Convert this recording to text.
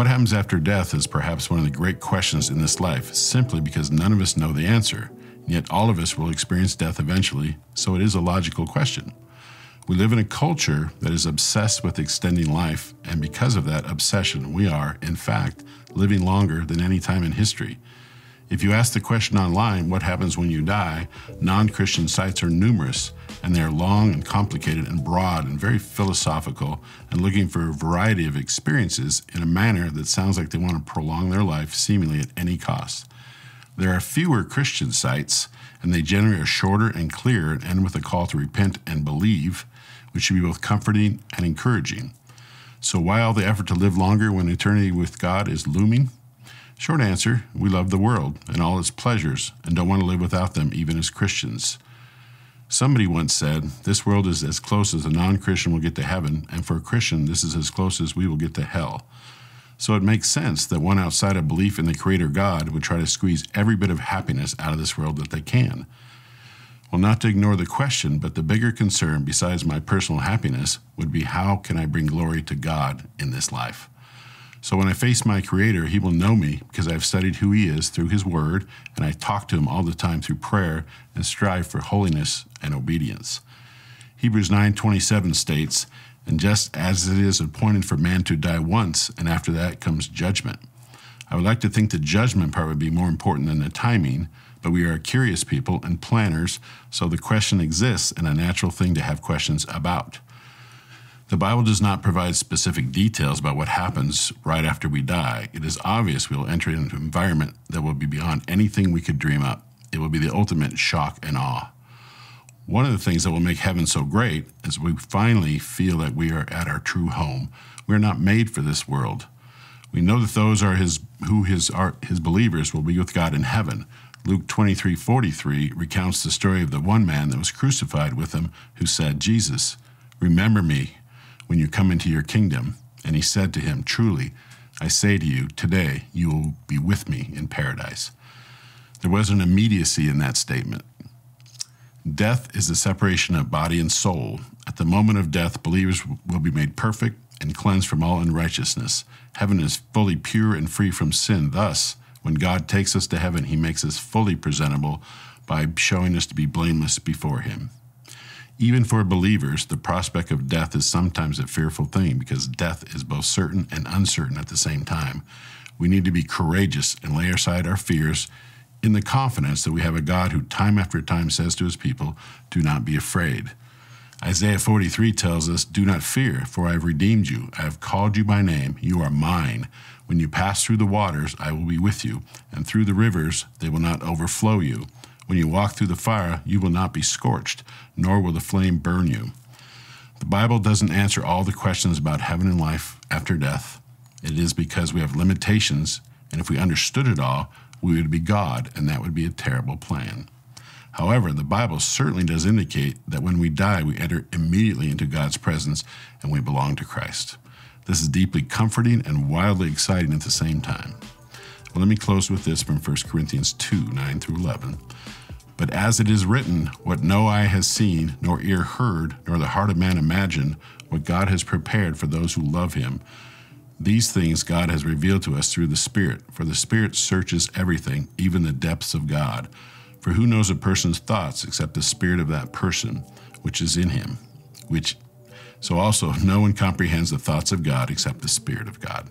What happens after death is perhaps one of the great questions in this life, simply because none of us know the answer. And Yet all of us will experience death eventually, so it is a logical question. We live in a culture that is obsessed with extending life, and because of that obsession, we are, in fact, living longer than any time in history. If you ask the question online, what happens when you die, non Christian sites are numerous, and they are long and complicated and broad and very philosophical and looking for a variety of experiences in a manner that sounds like they want to prolong their life seemingly at any cost. There are fewer Christian sites, and they generally are shorter and clearer and end with a call to repent and believe, which should be both comforting and encouraging. So, why all the effort to live longer when eternity with God is looming? Short answer we love the world and all its pleasures and don't want to live without them, even as Christians. Somebody once said, This world is as close as a non Christian will get to heaven, and for a Christian, this is as close as we will get to hell. So it makes sense that one outside of belief in the Creator God would try to squeeze every bit of happiness out of this world that they can. Well, not to ignore the question, but the bigger concern, besides my personal happiness, would be how can I bring glory to God in this life? So when I face my Creator, He will know me because I've studied who He is through His Word, and I talk to Him all the time through prayer and strive for holiness and obedience. Hebrews 9:27 states, "And just as it is appointed for man to die once, and after that comes judgment." I would like to think the judgment part would be more important than the timing, but we are curious people and planners, so the question exists and a natural thing to have questions about. The Bible does not provide specific details about what happens right after we die. It is obvious we will enter into an environment that will be beyond anything we could dream up. It will be the ultimate shock and awe. One of the things that will make heaven so great is we finally feel that we are at our true home. We are not made for this world. We know that those are his who his are his believers will be with God in heaven. Luke 23:43 recounts the story of the one man that was crucified with him who said, "Jesus, remember me when you come into your kingdom. And he said to him, Truly, I say to you, today you will be with me in paradise. There was an immediacy in that statement. Death is the separation of body and soul. At the moment of death, believers will be made perfect and cleansed from all unrighteousness. Heaven is fully pure and free from sin. Thus, when God takes us to heaven, he makes us fully presentable by showing us to be blameless before him. Even for believers, the prospect of death is sometimes a fearful thing because death is both certain and uncertain at the same time. We need to be courageous and lay aside our fears in the confidence that we have a God who time after time says to his people, Do not be afraid. Isaiah 43 tells us, Do not fear, for I have redeemed you. I have called you by name. You are mine. When you pass through the waters, I will be with you, and through the rivers, they will not overflow you. When you walk through the fire, you will not be scorched, nor will the flame burn you. The Bible doesn't answer all the questions about heaven and life after death. It is because we have limitations, and if we understood it all, we would be God, and that would be a terrible plan. However, the Bible certainly does indicate that when we die, we enter immediately into God's presence and we belong to Christ. This is deeply comforting and wildly exciting at the same time. Well, let me close with this from 1 Corinthians 2 9 through 11. But as it is written, what no eye has seen, nor ear heard, nor the heart of man imagined, what God has prepared for those who love him. These things God has revealed to us through the Spirit, for the Spirit searches everything, even the depths of God. For who knows a person's thoughts except the spirit of that person which is in him? Which so also no one comprehends the thoughts of God except the Spirit of God.